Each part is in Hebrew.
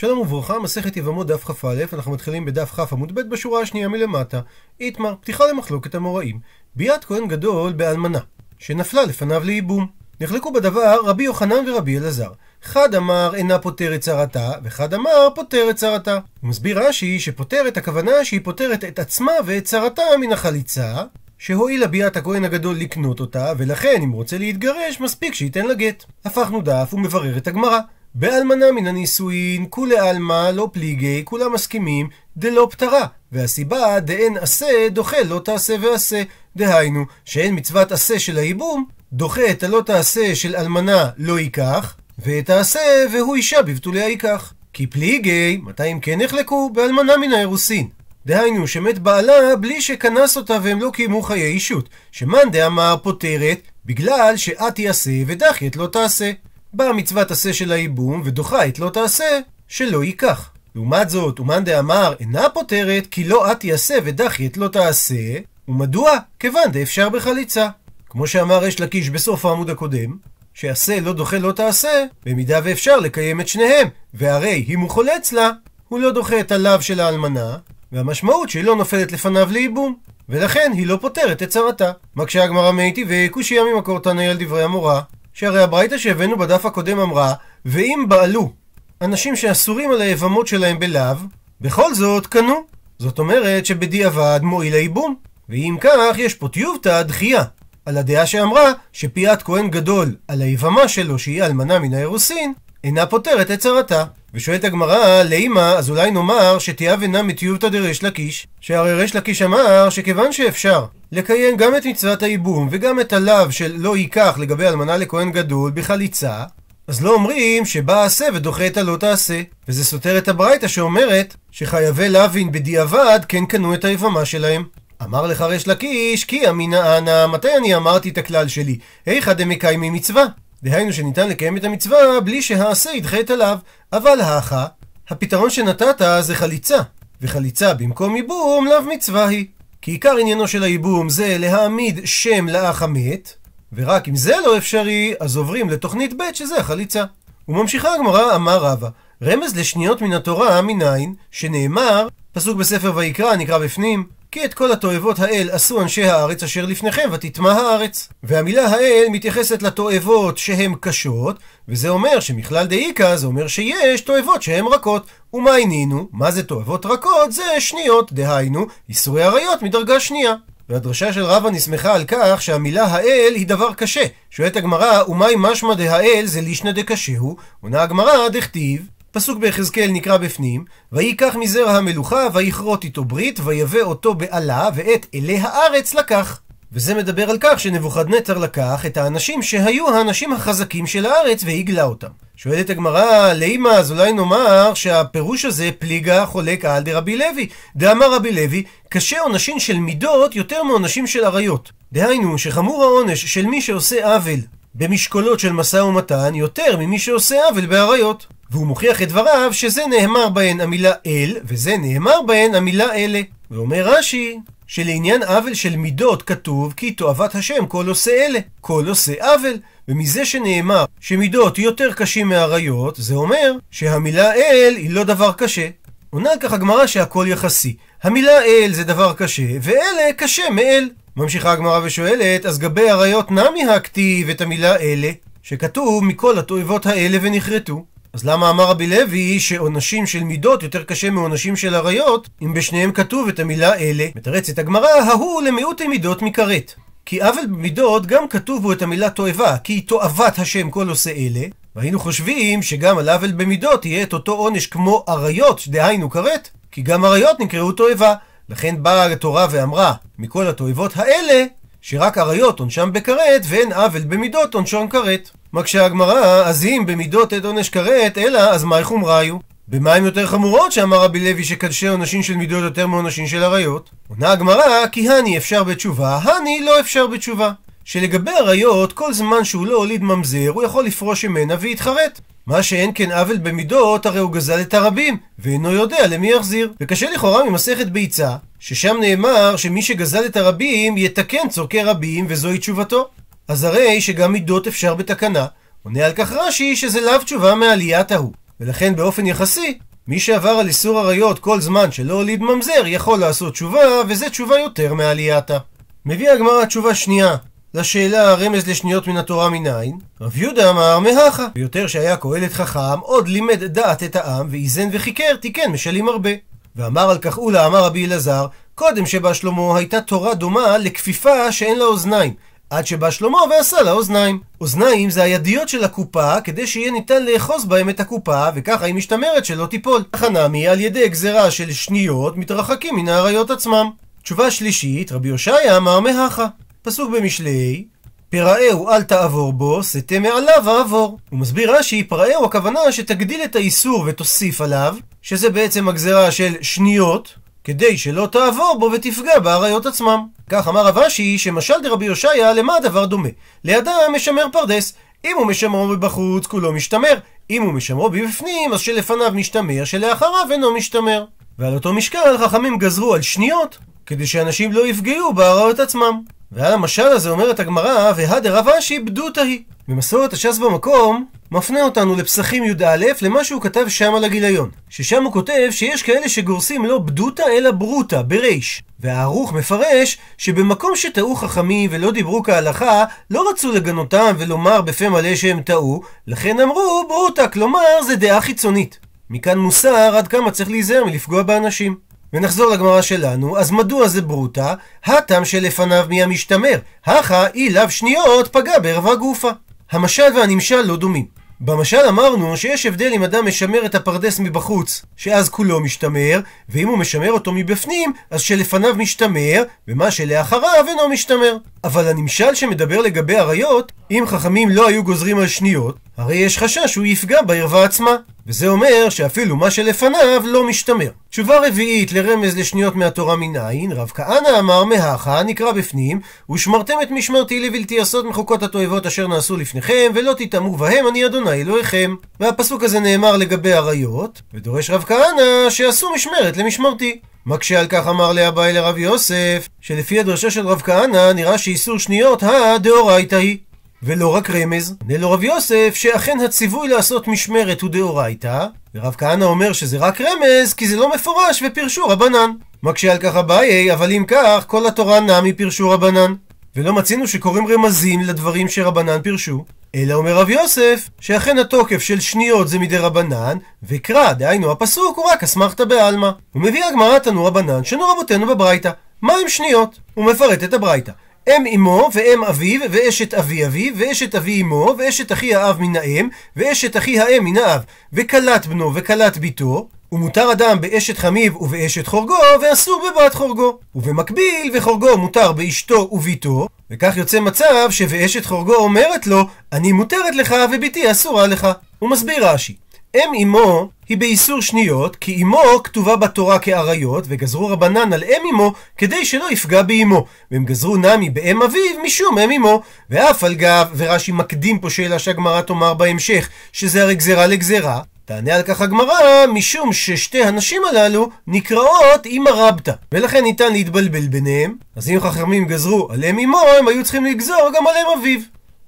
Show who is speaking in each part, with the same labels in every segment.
Speaker 1: שלום וברכה, מסכת יבמות דף כ"א, אנחנו מתחילים בדף כ' עמוד ב' בשורה השנייה מלמטה. איתמר, פתיחה למחלוקת המוראים. ביאת כהן גדול באלמנה, שנפלה לפניו לייבום. נחלקו בדבר רבי יוחנן ורבי אלעזר. אחד אמר אינה פותרת צרתה, ואחד אמר פותרת צרתה. הוא מסביר רש"י שפותרת הכוונה שהיא פותרת את עצמה ואת צרתה מן החליצה, שהואילה ביאת הכהן הגדול לקנות אותה, ולכן אם רוצה להתגרש, מספיק שייתן לה גט. הפכנו דף ומברר את הגמרא. באלמנה מן הנישואין, כולי עלמא לא פליגי, כולם מסכימים, דלא פטרה. והסיבה, דאין עשה, דוחה לא תעשה ועשה. דהיינו, שאין מצוות עשה של הייבום, דוחה את הלא תעשה של אלמנה לא ייקח, ואת העשה והוא אישה בבתוליה ייקח. כי פליגי, מתי הם כן נחלקו? באלמנה מן האירוסין. דהיינו, שמת בעלה בלי שכנס אותה והם לא קיימו חיי אישות. שמאן דאמר פותרת, בגלל שאת יעשה ודחיית לא תעשה. באה מצוות עשה של הייבום, ודוחה את לא תעשה, שלא ייקח. לעומת זאת, ומאן דאמר אינה פותרת, כי לא את יעשה ודחי את לא תעשה, ומדוע? כיוון דאפשר בחליצה. כמו שאמר אש לקיש בסוף העמוד הקודם, שעשה לא דוחה לא תעשה, במידה ואפשר לקיים את שניהם, והרי אם הוא חולץ לה, הוא לא דוחה את הלאו של האלמנה, והמשמעות שהיא לא נופלת לפניו לייבום, ולכן היא לא פותרת את צרתה. מקשה הגמרא מאיתי וקושיה ממקור תנאי על דברי המורה, שהרי הברייתא שהבאנו בדף הקודם אמרה, ואם בעלו אנשים שאסורים על היבמות שלהם בלאו, בכל זאת קנו. זאת אומרת שבדיעבד מועיל הייבום. ואם כך, יש פה טיובתא דחייה. על הדעה שאמרה שפיית כהן גדול על היבמה שלו, שהיא אלמנה מן האירוסין, אינה פותרת את צרתה. ושואלת הגמרא, לאמא, אז אולי נאמר שתיאב אינה מטיובתא דריש לקיש, שהרי ריש לקיש אמר שכיוון שאפשר לקיים גם את מצוות הייבום וגם את הלאו של לא ייקח לגבי אלמנה לכהן גדול בחליצה, אז לא אומרים שבא עשה ודוחה את הלא תעשה. וזה סותר את הברייתא שאומרת שחייבי לאווין בדיעבד כן קנו את היבמה שלהם. אמר לך ריש לקיש, כי אמינא אנא, מתי אני אמרתי את הכלל שלי? היכא דמקיימי מצווה? דהיינו שניתן לקיים את המצווה בלי שהעשה ידחה את הלאו. אבל האחה, הפתרון שנתת זה חליצה. וחליצה במקום ייבום לאו מצווה היא. כי עיקר עניינו של הייבום זה להעמיד שם לאח המת, ורק אם זה לא אפשרי, אז עוברים לתוכנית ב' שזה החליצה. וממשיכה הגמרא, אמר רבא, רמז לשניות מן התורה מניין, שנאמר, פסוק בספר ויקרא, נקרא בפנים, כי את כל התועבות האל עשו אנשי הארץ אשר לפניכם ותטמע הארץ. והמילה האל מתייחסת לתועבות שהן קשות, וזה אומר שמכלל דאיקה זה אומר שיש תועבות שהן רכות. ומה עינינו? מה זה תועבות רכות? זה שניות, דהיינו, איסורי עריות מדרגה שנייה. והדרשה של רבא נסמכה על כך שהמילה האל היא דבר קשה. שואלת הגמרא, ומאי משמע דהאל זה לישנא דקשהו? עונה הגמרא, דכתיב פסוק ביחזקאל נקרא בפנים, וייקח מזרע המלוכה, ויכרות איתו ברית, ויבא אותו בעלה, ואת אלי הארץ לקח. וזה מדבר על כך שנבוכדנצר לקח את האנשים שהיו האנשים החזקים של הארץ והגלה אותם. שואלת הגמרא, לימה, אז אולי נאמר שהפירוש הזה פליגה חולק על דרבי לוי. דאמר רבי לוי, קשה עונשים של מידות יותר מעונשים של עריות. דהיינו, שחמור העונש של מי שעושה עוול במשקולות של משא ומתן יותר ממי שעושה עוול בעריות. והוא מוכיח את דבריו שזה נאמר בהן המילה אל, וזה נאמר בהן המילה אלה. ואומר רש"י, שלעניין עוול של מידות כתוב כי תועבת השם כל עושה אלה, כל עושה עוול. ומזה שנאמר שמידות יותר קשים מאריות, זה אומר שהמילה אל היא לא דבר קשה. עונה כך הגמרא שהכל יחסי. המילה אל זה דבר קשה, ואלה קשה מאל. ממשיכה הגמרא ושואלת, אז גבי אריות נמי הכתיב את המילה אלה, שכתוב מכל התועבות האלה ונכרתו. אז למה אמר רבי לוי שעונשים של מידות יותר קשה מעונשים של עריות, אם בשניהם כתוב את המילה אלה? מתרצת הגמרא, ההוא למיעוטי מידות מכרת. כי עוול במידות גם כתוב בו את המילה תועבה, כי תועבת השם כל עושה אלה, והיינו חושבים שגם על עוול במידות יהיה את אותו עונש כמו עריות, דהיינו כרת, כי גם עריות נקראו תועבה. לכן באה התורה ואמרה, מכל התועבות האלה, שרק עריות עונשם בכרת, ואין עוול במידות עונשם כרת. מקשה הגמרא, אז אם במידות את עונש כרת, אלא אז מהי חומריו? במה הם יותר חמורות שאמר רבי לוי שקדשי עונשים של מידות יותר מעונשים של עריות? עונה הגמרא, כי הני אפשר בתשובה, הני לא אפשר בתשובה. שלגבי עריות, כל זמן שהוא לא הוליד ממזר, הוא יכול לפרוש ממנה ויתחרט. מה שאין כן עוול במידות, הרי הוא גזל את הרבים, ואינו יודע למי יחזיר. וקשה לכאורה ממסכת ביצה, ששם נאמר שמי שגזל את הרבים, יתקן צורכי רבים, וזוהי תשובתו. אז הרי שגם מידות אפשר בתקנה. עונה על כך רש"י שזה לאו תשובה מעליית ההוא. ולכן באופן יחסי, מי שעבר על איסור עריות כל זמן שלא הוליד ממזר, יכול לעשות תשובה, וזה תשובה יותר מעלייתה. מביאה הגמרא תשובה שנייה לשאלה רמז לשניות מן התורה מניין, רב יהודה אמר מהכה, ויותר שהיה קהלת חכם, עוד לימד דעת את העם, ואיזן וחיקר, תיקן משלים הרבה. ואמר על כך אולה, אמר רבי אלעזר, קודם שבא שלמה הייתה תורה דומה לכפיפה שאין לה אוזניים, עד שבא שלמה ועשה לה אוזניים. אוזניים זה הידיות של הקופה, כדי שיהיה ניתן לאחוז בהם את הקופה, וככה היא משתמרת שלא תיפול. חנמי על ידי גזרה של שניות מתרחקים מן האריות עצמם. תשובה שלישית, רבי הושעיה אמר מהכה. פסוק במשלי, פרעהו אל תעבור בו, סטה מעליו ועבור. הוא מסביר רש"י, פרעהו הכוונה שתגדיל את האיסור ותוסיף עליו, שזה בעצם הגזרה של שניות, כדי שלא תעבור בו ותפגע באריות עצמם. כך אמר רב אשי, שמשל דרבי הושעיה, למה הדבר דומה? לאדם משמר פרדס. אם הוא משמרו מבחוץ, כולו משתמר. אם הוא משמרו מבפנים, אז שלפניו משתמר, שלאחריו אינו משתמר. ועל אותו משקל חכמים גזרו על שניות, כדי שאנשים לא יפגעו באריות עצמם. ועל המשל הזה אומרת הגמרא, והדה רב אשי בדותא היא. במסורת הש"ס במקום, מפנה אותנו לפסחים י"א, למה שהוא כתב שם על הגיליון. ששם הוא כותב שיש כאלה שגורסים לא בדותא אלא ברוטא, בריש. והערוך מפרש שבמקום שטעו חכמים ולא דיברו כהלכה, לא רצו לגנותם ולומר בפה מלא שהם טעו, לכן אמרו ברוטא, כלומר זה דעה חיצונית. מכאן מוסר עד כמה צריך להיזהר מלפגוע באנשים. ונחזור לגמרא שלנו, אז מדוע זה ברוטה? הטעם שלפניו מי המשתמר, הכה אי לאו שניות פגע בערווה גופה. המשל והנמשל לא דומים. במשל אמרנו שיש הבדל אם אדם משמר את הפרדס מבחוץ, שאז כולו משתמר, ואם הוא משמר אותו מבפנים, אז שלפניו משתמר, ומה שלאחריו אינו משתמר. אבל הנמשל שמדבר לגבי עריות, אם חכמים לא היו גוזרים על שניות, הרי יש חשש שהוא יפגע בערווה עצמה. וזה אומר שאפילו מה שלפניו לא משתמר. תשובה רביעית לרמז לשניות מהתורה מניין, רב כהנא אמר מהכה, נקרא בפנים, ושמרתם את משמרתי לבלתי עשות מחוקות התועבות אשר נעשו לפניכם, ולא תטמאו בהם, אני אדוני אלוהיכם. והפסוק הזה נאמר לגבי עריות, ודורש רב כהנא שעשו משמרת למשמרתי. מקשה על כך אמר לאביי לרב יוסף, שלפי הדרשה של רב כהנא נראה שאיסור שניות הדאורייתא היא. ולא רק רמז, עונה לו רב יוסף שאכן הציווי לעשות משמרת הוא דאורייתא, ורב כהנא אומר שזה רק רמז כי זה לא מפורש ופירשו רבנן. מקשה על כך אביי, אבל אם כך, כל התורה נמי פירשו רבנן. ולא מצינו שקוראים רמזים לדברים שרבנן פירשו. אלא אומר רב יוסף, שאכן התוקף של שניות זה מדי רבנן, וקרא, דהיינו הפסוק, הוא רק אסמכתא בעלמא. הוא מביא הגמרא תנו רבנן, שנו רבותינו בברייתא. מה עם שניות? הוא מפרט את הברייתא. אם אמו ואם אביו ואשת אבי אביו ואשת אבי אמו ואשת אחי האב מן האם ואשת אחי האם מן האב וכלת בנו וכלת ביתו ומותר אדם באשת חמיו ובאשת חורגו ואסור בבת חורגו. ובמקביל וחורגו מותר באשתו וביתו. וכך יוצא מצב שבאשת חורגו אומרת לו אני מותרת לך וביתי אסורה לך. הוא מסביר רש"י אם אמו היא באיסור שניות, כי אמו כתובה בתורה כאריות, וגזרו רבנן על אם אמו כדי שלא יפגע באמו. והם גזרו נמי באם אביו משום אם אמו. ואף על גב, ורש"י מקדים פה שאלה שהגמרא תאמר בהמשך, שזה הרי גזרה לגזרה. תענה על כך הגמרא, משום ששתי הנשים הללו נקראות אימא רבתא, ולכן ניתן להתבלבל ביניהם. אז אם חכמים גזרו על אם אמו, הם היו צריכים לגזור גם על אם אביו.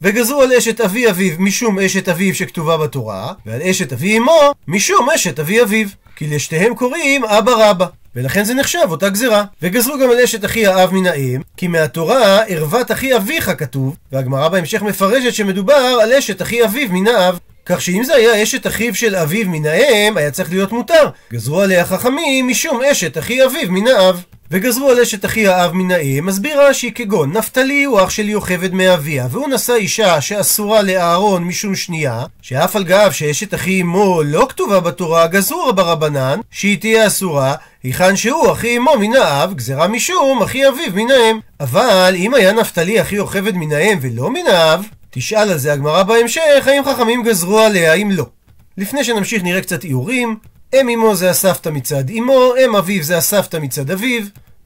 Speaker 1: וגזרו על אשת אבי אביו משום אשת אביו שכתובה בתורה, ועל אשת אבי אמו משום אשת אבי אביו. כי לשתיהם קוראים אבא רבא. ולכן זה נחשב אותה גזירה. וגזרו גם על אשת אחי האב מן האם, כי מהתורה ערוות אחי אביך כתוב, והגמרא בהמשך מפרשת שמדובר על אשת אחי אביו מן האב. כך שאם זה היה אשת אחיו של אביו מן האם, היה צריך להיות מותר. גזרו עליה חכמים משום אשת אחי אביו מן האב. וגזרו על אשת אחי האב מן האם, מסביר רש"י כגון נפתלי הוא אח של יוכבד מאביה, והוא נשא אישה שאסורה לאהרון משום שנייה, שאף על גב שאשת אחי אמו לא כתובה בתורה, גזרו ברבנן, שהיא תהיה אסורה, היכן שהוא אחי אמו מן האב, גזרה משום אחי אביו מן האם. אבל אם היה נפתלי אחי יוכבד מן האם ולא מן האב, תשאל על זה הגמרא בהמשך, האם חכמים גזרו עליה, אם לא. לפני שנמשיך נראה קצת איורים. אם אמו זה הסבתא מצד אמו, אם אביו זה הסבתא מצד אביו,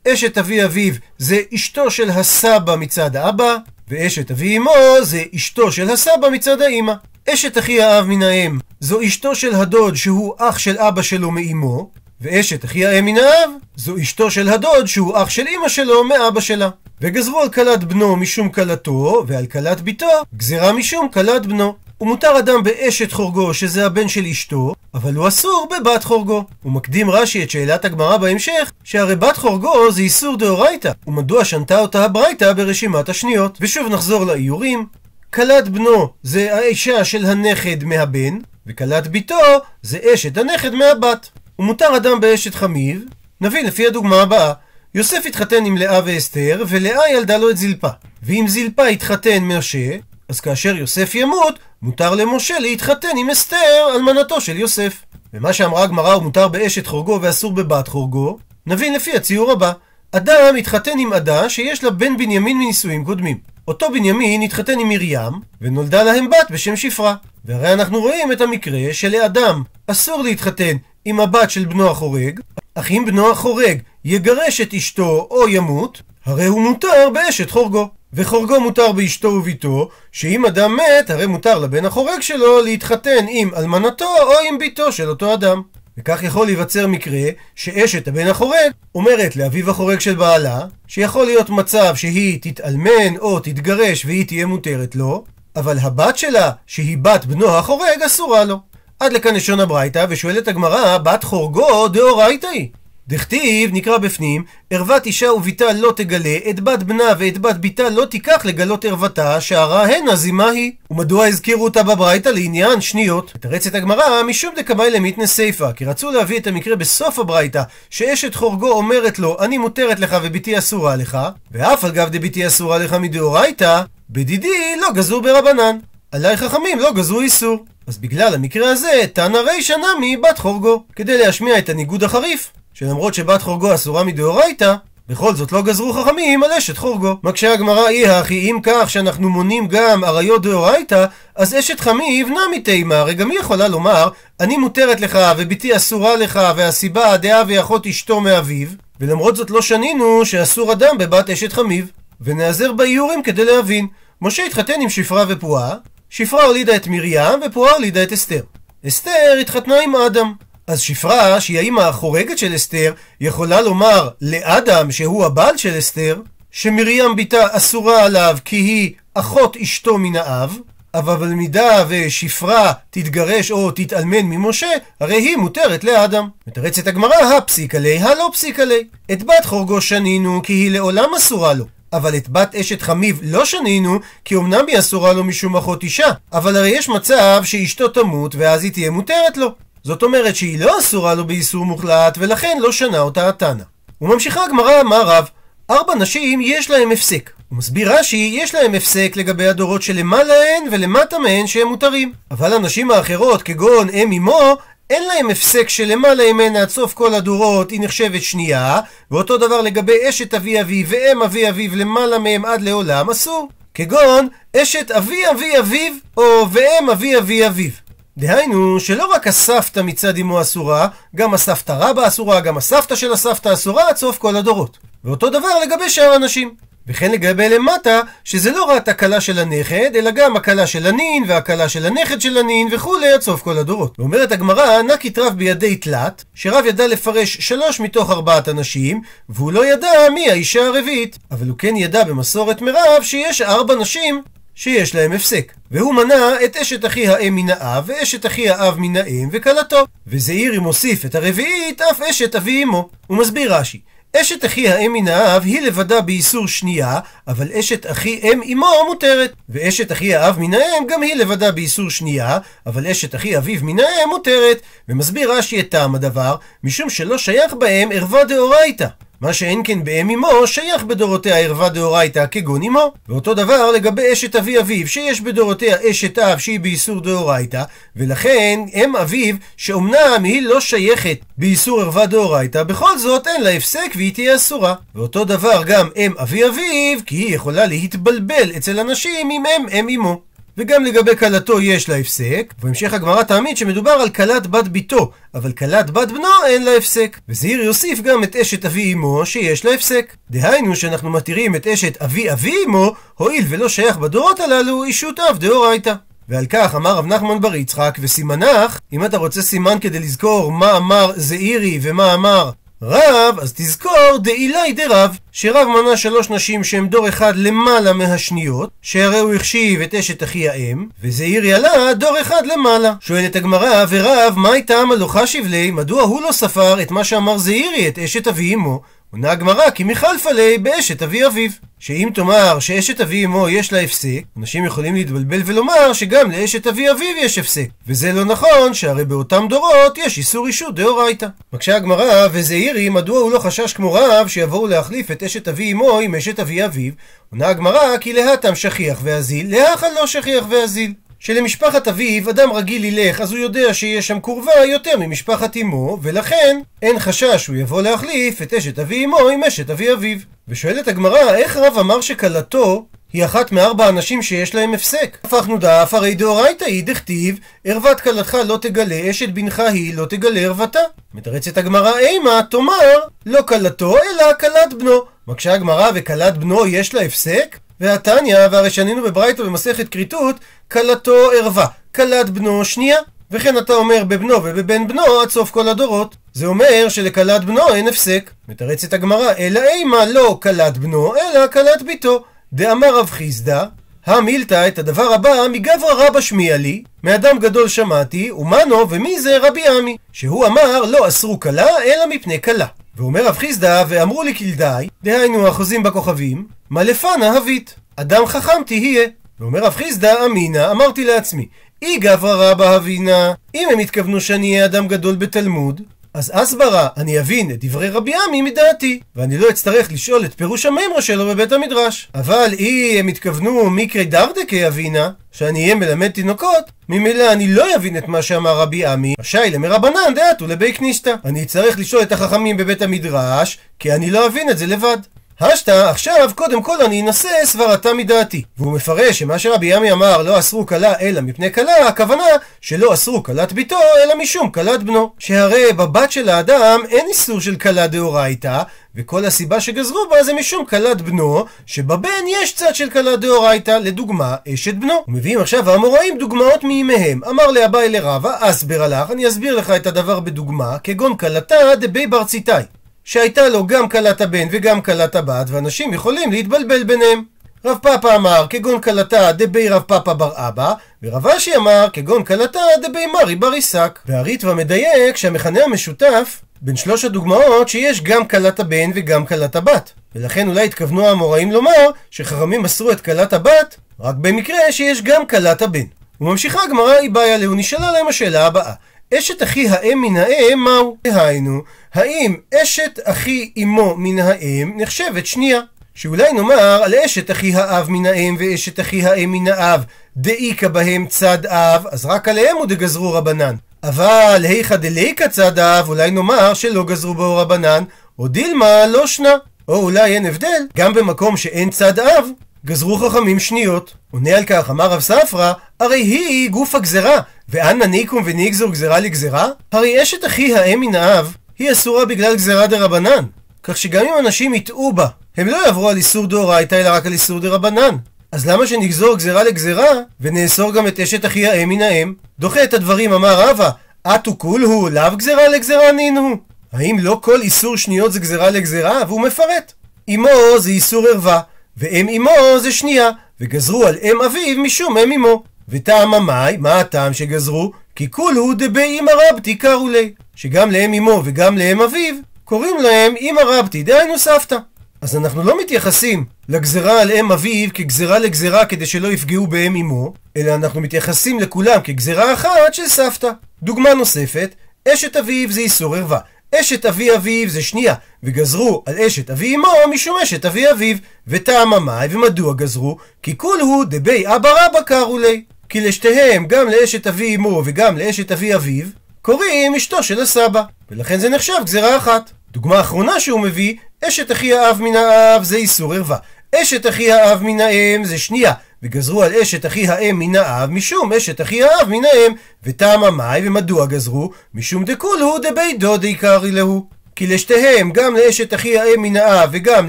Speaker 1: אשת אבי אביו זה אשתו של הסבא מצד האבא, ואשת אבי אמו זה אשתו של הסבא מצד האמא. אשת אחי האב מן האם זו אשתו של הדוד שהוא אח של אבא שלו מאמו, ואשת אחי האם מן האב זו אשתו של הדוד שהוא אח של אמא שלו מאבא שלה. וגזרו על כלת בנו משום כלתו, ועל כלת ביתו גזרה משום כלת בנו. הוא מותר אדם באשת חורגו, שזה הבן של אשתו, אבל הוא אסור בבת חורגו. הוא מקדים רש"י את שאלת הגמרא בהמשך, שהרי בת חורגו זה איסור דאורייתא, ומדוע שנתה אותה הברייתא ברשימת השניות. ושוב נחזור לאיורים. כלת בנו זה האישה של הנכד מהבן, וכלת ביתו זה אשת הנכד מהבת. ומותר אדם באשת חמיב, נבין לפי הדוגמה הבאה. יוסף התחתן עם לאה ואסתר, ולאה ילדה לו את זלפה. ואם זלפה התחתן משה, אז כאשר יוסף ימות, מותר למשה להתחתן עם אסתר, אלמנתו של יוסף. ומה שאמרה הגמרא הוא מותר באשת חורגו ואסור בבת חורגו, נבין לפי הציור הבא. אדם התחתן עם עדה שיש לה בן בנימין מנישואים קודמים. אותו בנימין התחתן עם מרים, ונולדה להם בת בשם שפרה. והרי אנחנו רואים את המקרה שלאדם אסור להתחתן עם הבת של בנו החורג, אך אם בנו החורג יגרש את אשתו או ימות, הרי הוא מותר באשת חורגו. וחורגו מותר באשתו וביתו, שאם אדם מת, הרי מותר לבן החורג שלו להתחתן עם אלמנתו או עם ביתו של אותו אדם. וכך יכול להיווצר מקרה שאשת הבן החורג אומרת לאביו החורג של בעלה, שיכול להיות מצב שהיא תתאלמן או תתגרש והיא תהיה מותרת לו, אבל הבת שלה, שהיא בת בנו החורג, אסורה לו. עד לכאן לשון הברייתא, ושואלת הגמרא, בת חורגו דאורייתא היא. דכתיב, נקרא בפנים, ערוות אישה וביתה לא תגלה, את בת בנה ואת בת ביתה לא תיקח לגלות ערוותה, שהרה הנה זימה היא. ומדוע הזכירו אותה בברייתא לעניין שניות? מתרצת הגמרא, משום דקמאי למיתנא סיפא, כי רצו להביא את המקרה בסוף הברייתא, שאשת חורגו אומרת לו, אני מותרת לך וביתי אסורה לך, ואף אגב דביתי אסורה לך מדאורייתא, בדידי לא גזרו ברבנן. עלי חכמים לא גזרו איסור. אז בגלל המקרה הזה, תנא רישא נמי בת חורגו, כדי להשמיע את הניגוד החריף. שלמרות שבת חורגו אסורה מדאורייתא, בכל זאת לא גזרו חכמים על אשת חורגו. מקשה הגמרא אי הכי אם כך שאנחנו מונים גם עריות דאורייתא, אז אשת חמי יבנה מתימה, הרי גם היא יכולה לומר, אני מותרת לך ובתי אסורה לך, והסיבה דעה ואחות אשתו מאביו, ולמרות זאת לא שנינו שאסור אדם בבת אשת חמיו. ונעזר באיורים כדי להבין. משה התחתן עם שפרה ופועה, שפרה הולידה את מרים ופועה הולידה את אסתר. אסתר התחתנה עם אדם. אז שפרה, שהיא האימא החורגת של אסתר, יכולה לומר לאדם, שהוא הבעל של אסתר, שמרים ביתה אסורה עליו כי היא אחות אשתו מן האב, אבל במידה ושפרה תתגרש או תתאלמן ממשה, הרי היא מותרת לאדם. מתרצת הגמרא, הפסיק עלי, הלא פסיק עלי. את בת חורגו שנינו, כי היא לעולם אסורה לו. אבל את בת אשת חמיב לא שנינו, כי אמנם היא אסורה לו משום אחות אישה, אבל הרי יש מצב שאשתו תמות ואז היא תהיה מותרת לו. זאת אומרת שהיא לא אסורה לו באיסור מוחלט, ולכן לא שנה אותה התנא. וממשיכה הגמרא, מה רב? ארבע נשים יש להם הפסק. הוא מסביר רש"י, יש להם הפסק לגבי הדורות שלמעלה הן ולמטה מהן שהם מותרים. אבל הנשים האחרות, כגון אם אמו, אין להם הפסק שלמעלה ממנה עד סוף כל הדורות היא נחשבת שנייה, ואותו דבר לגבי אשת אבי אביו ואם אבי אביו למעלה מהם עד לעולם אסור. כגון אשת אבי אבי אביו או ואם אבי אבי אביו. דהיינו, שלא רק הסבתא מצד אמו אסורה, גם הסבתא רבא אסורה, גם הסבתא של הסבתא אסורה עד סוף כל הדורות. ואותו דבר לגבי שאר הנשים. וכן לגבי למטה, שזה לא רק הכלה של הנכד, אלא גם הכלה של הנין, והכלה של הנכד של הנין, וכולי עד סוף כל הדורות. ואומרת הגמרא, נקית רב בידי תלת, שרב ידע לפרש שלוש מתוך ארבעת הנשים, והוא לא ידע מי האישה הרביעית. אבל הוא כן ידע במסורת מרב שיש ארבע נשים שיש להם הפסק. והוא מנה את אשת אחי האם מן האב, ואשת אחי האב מן האם, וכלתו. וזעירי מוסיף את הרביעית, אף אשת אבי אמו. הוא מסביר רש"י. אשת אחי האם מן האב היא לבדה באיסור שנייה, אבל אשת אחי אם אמו מותרת. ואשת אחי האב מן האם גם היא לבדה באיסור שנייה, אבל אשת אחי אביו מן האם מותרת. ומסביר רש"י את טעם הדבר, משום שלא שייך בהם ערווה דאורייתא. מה שאין כן באם אמו, שייך בדורותיה ערווה דאורייתא כגון אמו. ואותו דבר לגבי אשת אבי אביו, שיש בדורותיה אשת אב שהיא באיסור דאורייתא, ולכן אם אביו, שאומנם היא לא שייכת באיסור ערווה דאורייתא, בכל זאת אין לה הפסק והיא תהיה אסורה. ואותו דבר גם אם אבי אביו, כי היא יכולה להתבלבל אצל אנשים עם אם אם אמו. וגם לגבי כלתו יש לה הפסק, ובהמשך הגמרא תעמיד שמדובר על כלת בת ביתו, אבל כלת בת בנו אין לה הפסק. וזעיר יוסיף גם את אשת אבי אמו שיש לה הפסק. דהיינו שאנחנו מתירים את אשת אבי אבי אמו, הואיל ולא שייך בדורות הללו אישות אב דאורייתא. ועל כך אמר רב נחמן בר יצחק וסימנך, אם אתה רוצה סימן כדי לזכור מה אמר זעירי ומה אמר רב, אז תזכור דאילי דרב, שרב מנה שלוש נשים שהן דור אחד למעלה מהשניות, שהרי הוא החשיב את אשת אחי האם, וזעיר לה דור אחד למעלה. שואלת הגמרא, ורב, מה הייתה לא חשיב לי, מדוע הוא לא ספר את מה שאמר זעירי, את אשת אבי אמו? עונה הגמרא כי מחלפה לי באשת אבי אביו. שאם תאמר שאשת אבי אמו יש לה הפסק, אנשים יכולים להתבלבל ולומר שגם לאשת אבי אביו יש הפסק. וזה לא נכון, שהרי באותם דורות יש איסור אישות דאורייתא. מקשה הגמרא, וזעירי, מדוע הוא לא חשש כמו רב שיבואו להחליף את אשת אבי אמו עם אשת אבי אביו? עונה הגמרא, כי להתם שכיח ואזיל, להכן לא שכיח ואזיל. שלמשפחת אביו אדם רגיל ילך, אז הוא יודע שיש שם קורבה יותר ממשפחת אמו, ולכן אין חשש שהוא יבוא להחליף את אשת אבי אמו עם אשת אבי אביו. ושואלת הגמרא, איך רב אמר שכלתו היא אחת מארבע אנשים שיש להם הפסק. הפכנו דף, הרי דאורייתא היא דכתיב, ערוות כלתך לא תגלה, אשת בנך היא לא תגלה ערותה. מתרצת הגמרא אימה, תאמר, לא כלתו, אלא כלת בנו. מקשה הגמרא, וכלת בנו יש לה הפסק? והתניא, והרי שנינו בברייתא במסכת כריתות, כלתו ערווה, כלת בנו שנייה. וכן אתה אומר בבנו ובבן בנו עד סוף כל הדורות. זה אומר שלכלת בנו אין הפסק. מתרצת הגמרא, אלא אימה לא כלת בנו, אלא כלת ביתו. דאמר רב חיסדא, המילתא את הדבר הבא מגברא רבא שמיע לי, מאדם גדול שמעתי, ומנו ומי זה רבי עמי, שהוא אמר לא אסרו כלה אלא מפני כלה. ואומר רב חיסדא, ואמרו לי כלדי, דהיינו אחוזים בכוכבים, מה לפנה הבית, אדם חכם תהיה. ואומר רב חיסדא, אמינא, אמרתי לעצמי, אי גברא רבא אבינה, אם הם התכוונו שאני אהיה אדם גדול בתלמוד, אז אסברה, אני אבין את דברי רבי עמי מדעתי, ואני לא אצטרך לשאול את פירוש המימרה שלו בבית המדרש. אבל אם הם התכוונו מקרי דרדקי אבינה, שאני אהיה מלמד תינוקות, ממילא אני לא אבין את מה שאמר רבי עמי, רשאי למרבנן דעתו לבי כניסתא. אני אצטרך לשאול את החכמים בבית המדרש, כי אני לא אבין את זה לבד. השתא, עכשיו קודם כל אני אנסה סברתה מדעתי. והוא מפרש שמה שרבי ימי אמר לא אסרו כלה אלא מפני כלה, הכוונה שלא אסרו כלת ביתו אלא משום כלת בנו. שהרי בבת של האדם אין איסור של כלה דאורייתא, וכל הסיבה שגזרו בה זה משום כלת בנו, שבבן יש צד של כלה דאורייתא, לדוגמה אשת בנו. ומביאים עכשיו האמוראים דוגמאות מימיהם. אמר לאביי לרבה, אסבר עלך, אני אסביר לך את הדבר בדוגמה, כגון כלתה דבי ברציתאי. שהייתה לו גם כלת הבן וגם כלת הבת, ואנשים יכולים להתבלבל ביניהם. רב פאפה אמר כגון כלתה דבי רב פאפה בר אבא, ורב אשי אמר כגון כלתה דבי מרי בר עיסק. והריטב"א מדייק שהמכנה המשותף בין שלוש הדוגמאות שיש גם כלת הבן וגם כלת הבת. ולכן אולי התכוונו האמוראים לומר שחכמים מסרו את כלת הבת רק במקרה שיש גם כלת הבן. וממשיכה הגמרא היא בעיה לו, נשאלה להם השאלה הבאה אשת אחי האם מן האם מהו? דהיינו, האם אשת אחי אמו מן האם נחשבת שנייה? שאולי נאמר על אשת אחי האב מן האם ואשת אחי האם מן האב דאיכא בהם צד אב, אז רק עליהם הוא דגזרו רבנן. אבל היכא דליקא צד אב, אולי נאמר שלא גזרו בו רבנן, או דילמה לא שנה. או אולי אין הבדל, גם במקום שאין צד אב, גזרו חכמים שניות. עונה על כך, אמר רב ספרא, הרי היא גוף הגזרה, ואנא ניקום ונגזור גזרה לגזרה? הרי אשת אחי האם מן האב, היא אסורה בגלל גזרה דה רבנן. כך שגם אם אנשים יטעו בה, הם לא יעברו על איסור דאורייתא אלא רק על איסור דה רבנן. אז למה שנגזור גזרה לגזרה, ונאסור גם את אשת אחי האם מן האם? דוחה את הדברים, אמר רבא, אטו כולהו, לאו גזרה לגזרה נינו. האם לא כל איסור שניות זה גזרה לגזרה? והוא מפרט. אמו זה איסור ערווה, ואם אמו זה שנייה, וגזרו על אם אביו משום אם אמו. וטעם המאי, מה הטעם שגזרו? כי כולו דבי אמא רבתי קראו לי. שגם לאם אמו וגם לאם אביו, קוראים להם אמא רבתי, דהיינו סבתא. אז אנחנו לא מתייחסים לגזרה על אם אביו כגזרה לגזרה כדי שלא יפגעו באם אמו, אלא אנחנו מתייחסים לכולם כגזרה אחת של סבתא. דוגמה נוספת, אשת אביו זה איסור ערווה. אשת אבי אביו זה שנייה, וגזרו על אשת אבי אמו משום אשת אבי אביו. וטעם המאי, ומדוע גזרו? כי כול הוא דבי אבא רבא קראו לי. כי לשתיהם, גם לאשת אבי אמו וגם לאשת אבי אביו, קוראים אשתו של הסבא. ולכן זה נחשב גזירה אחת. דוגמה אחרונה שהוא מביא, אשת אחי האב מן האב זה איסור ערווה. אשת אחי האב מן האם זה שנייה, וגזרו על אשת אחי האם מן האב משום אשת אחי האב מן האם. וטעם המאי ומדוע גזרו? משום דכולהו דבי דודי קרעי להו. כי לשתיהם, גם לאשת אחי האם מן האב וגם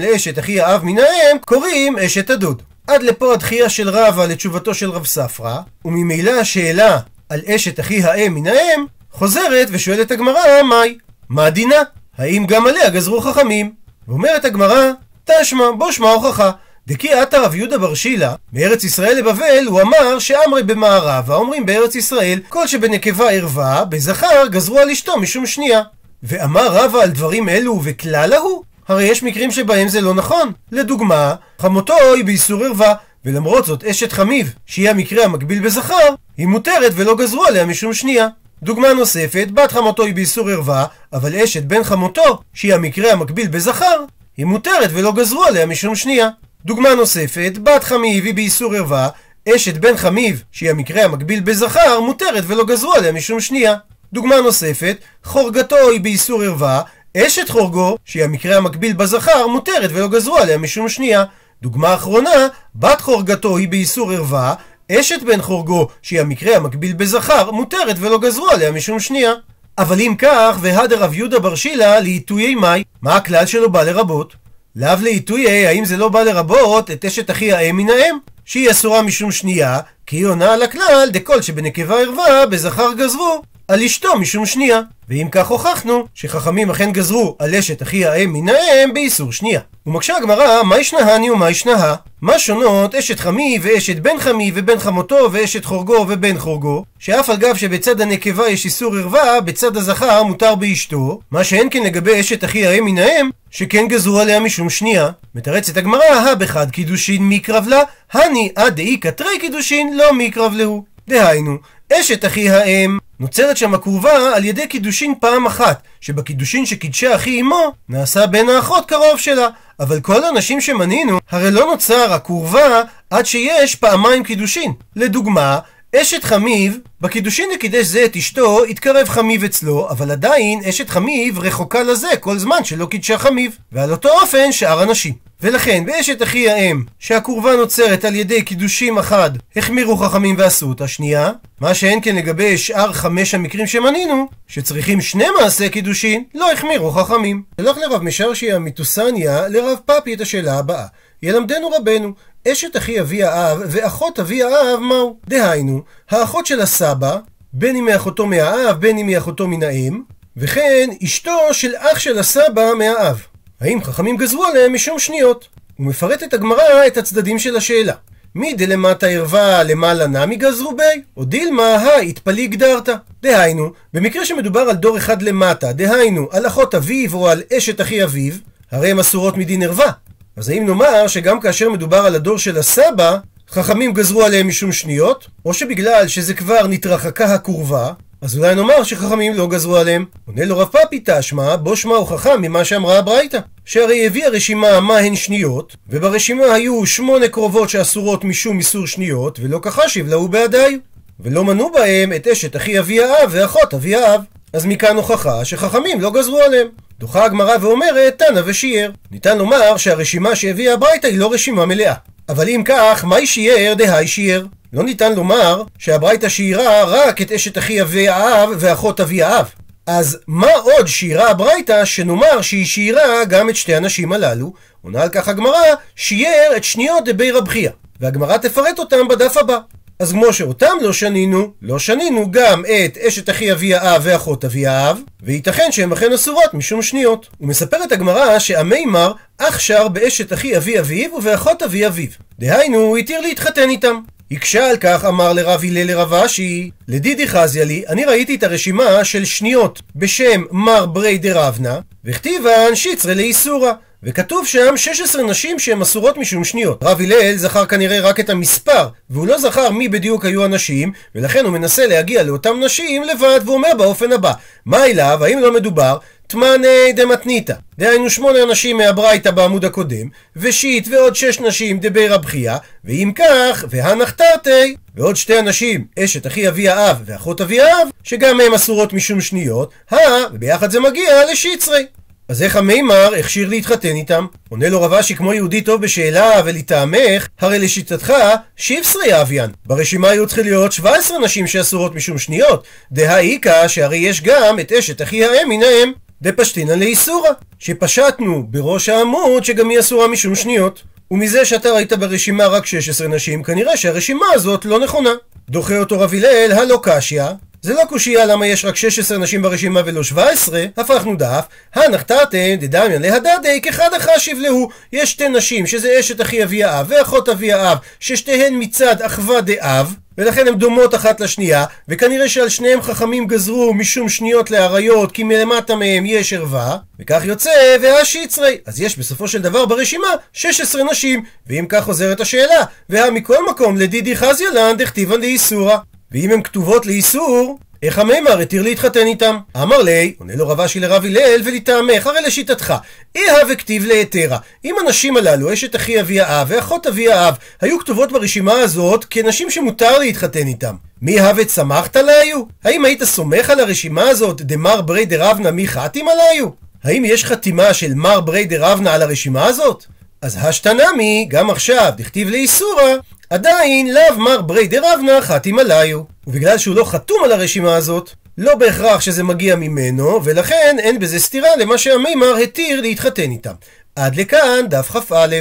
Speaker 1: לאשת אחי האב מן האם, קוראים אשת הדוד. עד לפה הדחייה של רבא לתשובתו של רב ספרא, וממילא השאלה על אשת אחי האם מן האם, חוזרת ושואלת הגמרא, מהי? מה דינה? האם גם עליה גזרו חכמים? ואומרת הגמרא, תשמע, בוא שמע הוכחה. דקי עתה רב יהודה בר שילה, מארץ ישראל לבבל, הוא אמר שאמרי במערבה, אומרים בארץ ישראל, כל שבנקבה ערווה, בזכר גזרו על אשתו משום שנייה. ואמר רבא על דברים אלו וכלל ההוא? הרי יש מקרים שבהם זה לא נכון. לדוגמה, חמותו היא באיסור ערווה, ולמרות זאת אשת חמיב, שהיא המקרה המקביל בזכר, היא מותרת ולא גזרו עליה משום שנייה. דוגמה נוספת, בת חמותו היא באיסור ערווה, אבל אשת בן חמותו, שהיא המקרה המקביל בזכר, היא מותרת ולא גזרו עליה משום שנייה. דוגמה נוספת, בת חמיב היא באיסור ערווה, אשת בן חמיב, שהיא המקרה המקביל בזכר, מותרת ולא גזרו עליה משום שנייה. דוגמה נוספת, חורגתו היא באיסור ערווה, אשת חורגו, שהיא המקרה המקביל בזכר, מותרת ולא גזרו עליה משום שנייה. דוגמה אחרונה, בת חורגתו היא באיסור ערווה, אשת בן חורגו, שהיא המקרה המקביל בזכר, מותרת ולא גזרו עליה משום שנייה. אבל אם כך, והדר רב יהודה בר שילה לעיתויי מאי, מה הכלל שלו בא לרבות? לאו לעיתויי, האם זה לא בא לרבות את אשת אחי האם מן האם? שהיא אסורה משום שנייה, כי היא עונה על הכלל, דכל שבנקבה ערווה, בזכר גזרו, על אשתו משום שנייה. ואם כך הוכחנו, שחכמים אכן גזרו על אשת אחי האם מן האם באיסור שנייה. ומקשה הגמרא, מה ישנהני ומה ישנהה? מה שונות אשת חמי ואשת בן חמי ובן חמותו ואשת חורגו ובן חורגו, שאף על גב שבצד הנקבה יש איסור ערווה, בצד הזכר מותר באשתו, מה שאין כן לגבי אשת אחי האם מן האם, שכן גזרו עליה משום שנייה. מתרצת הגמרא, הא בחד קידושין מקרב לה, הני עד דאיכא תרי קידושין לא מקרבא להו. דהיינו, אשת אחי האם נוצרת שם הקרובה על ידי קידושין פעם אחת, שבקידושין שקידשה אחי אמו, נעשה בן האחות קרוב שלה. אבל כל הנשים שמנינו, הרי לא נוצר הקרובה עד שיש פעמיים קידושין. לדוגמה, אשת חמיו, בקידושין שקידש זה את אשתו, התקרב חמיו אצלו, אבל עדיין אשת חמיו רחוקה לזה כל זמן שלא קידשה חמיו. ועל אותו אופן שאר הנשים. ולכן, באשת אחי האם, שהקורבה נוצרת על ידי קידושים אחד, החמירו חכמים ועשו אותה שנייה, מה שאין כן לגבי שאר חמש המקרים שמנינו, שצריכים שני מעשי קידושין, לא החמירו חכמים. נלך לרב משרשיה מתוסניה, לרב פאפי את השאלה הבאה. ילמדנו רבנו, אשת אחי אבי האב ואחות אבי האב מהו? דהיינו, האחות של הסבא, בין אם מאחותו מהאב, בין אם מאחותו מן האם, וכן אשתו של אח של הסבא מהאב. האם חכמים גזרו עליהם משום שניות? ומפרטת הגמרא את הצדדים של השאלה. מי דלמטה ערווה למעלה נמי גזרו בי, או דילמה התפלי גדרת. דהיינו, במקרה שמדובר על דור אחד למטה, דהיינו, על אחות אביו או על אשת אחי אביו, הרי הן אסורות מדין ערווה. אז האם נאמר שגם כאשר מדובר על הדור של הסבא, חכמים גזרו עליהם משום שניות, או שבגלל שזה כבר נתרחקה הקורבה, אז אולי נאמר שחכמים לא גזרו עליהם. עונה לו רב פאפי תשמע, בו שמע הוא חכם ממה שאמרה הברייתא. שהרי הביאה רשימה מה הן שניות, וברשימה היו שמונה קרובות שאסורות משום איסור שניות, ולא כחשיב להו בעדיו. ולא מנו בהם את אשת אחי אבי האב ואחות אבי האב. אז מכאן הוכחה שחכמים לא גזרו עליהם. דוחה הגמרא ואומרת תנא ושיער. ניתן לומר שהרשימה שהביאה הברייתא היא לא רשימה מלאה. אבל אם כך, מהי שיער דהי שיער? לא ניתן לומר שהברייתא שיערה רק את אשת אחי אבי האב ואחות אבי האב. אז מה עוד שיערה הברייתא שנאמר שהיא שיערה גם את שתי הנשים הללו? עונה על כך הגמרא, שיער את שניות דבי רבחיה. והגמרא תפרט אותם בדף הבא. אז כמו שאותם לא שנינו, לא שנינו גם את אשת אחי אבי האב ואחות אבי האב, וייתכן שהן אכן אסורות משום שניות. ומספרת הגמרא שהמימר אח שר באשת אחי אבי אביו ובאחות אבי אביו. דהיינו, הוא התיר להתחתן איתם. הקשה על כך אמר לרב הלל לרב אשי, לדידי חזיה לי, אני ראיתי את הרשימה של שניות בשם מר ברי דרבנה, וכתיבה שיצרה לאיסורה. וכתוב שם 16 נשים שהן אסורות משום שניות. רב הלל זכר כנראה רק את המספר, והוא לא זכר מי בדיוק היו הנשים, ולכן הוא מנסה להגיע לאותן נשים לבד, ואומר באופן הבא: מה אליו, האם לא מדובר תמני דמתניתא. דהיינו שמונה אנשים מהברייתא בעמוד הקודם, ושיט ועוד שש נשים דבי רבחיה, ואם כך, והנחתרתי, ועוד שתי אנשים, אשת אחי אבי האב ואחות אבי האב, שגם הם אסורות משום שניות, הא, וביחד זה מגיע לשיצרי. אז איך המימר הכשיר להתחתן איתם? עונה לו רב אשי כמו יהודי טוב בשאלה, ולטעמך, הרי לשיטתך, שיבשרי אביאן. ברשימה היו צריכים להיות 17 נשים שאסורות משום שניות. דהאיכא שהרי יש גם את אשת אחי האם מן האם. דפשטינא לאיסורא, שפשטנו בראש העמוד שגם היא אסורה משום שניות. ומזה שאתה ראית ברשימה רק 16 נשים, כנראה שהרשימה הזאת לא נכונה. דוחה אותו רב הלל, הלא קשיא, זה לא קושייה למה יש רק 16 נשים ברשימה ולא 17, הפכנו דף, הנחתתן דדמיין להדדי כחד החשיב להו. יש שתי נשים שזה אשת אחי אבי האב ואחות אבי האב, ששתיהן מצד אחווה דאב, ולכן הן דומות אחת לשנייה, וכנראה שעל שניהם חכמים גזרו משום שניות לאריות, כי מלמטה מהם יש ערווה, וכך יוצא והשיצרי. אז יש בסופו של דבר ברשימה 16 נשים, ואם כך חוזרת השאלה, והא מכל מקום לדידי חזיולן דכתיבן לאיסורה. ואם הן כתובות לאיסור, איך המימר התיר להתחתן איתם? אמר לי, עונה לו רב אשי לרב הלל ולטעמך, הרי לשיטתך, איה וכתיב להתרה. אם הנשים הללו, אשת אחי אבי האב ואחות אבי האב, היו כתובות ברשימה הזאת כנשים שמותר להתחתן איתם. מי הוות שמחת עליו? האם היית סומך על הרשימה הזאת דמר ברי דרבנה מי חתים עליו? האם יש חתימה של מר ברי דרבנה על הרשימה הזאת? אז השתנמי, גם עכשיו, דכתיב לאיסורה, עדיין לאו מר ברי דרבנה חתים עליו. ובגלל שהוא לא חתום על הרשימה הזאת, לא בהכרח שזה מגיע ממנו, ולכן אין בזה סתירה למה שהמימר התיר להתחתן איתם. עד לכאן דף כ"א.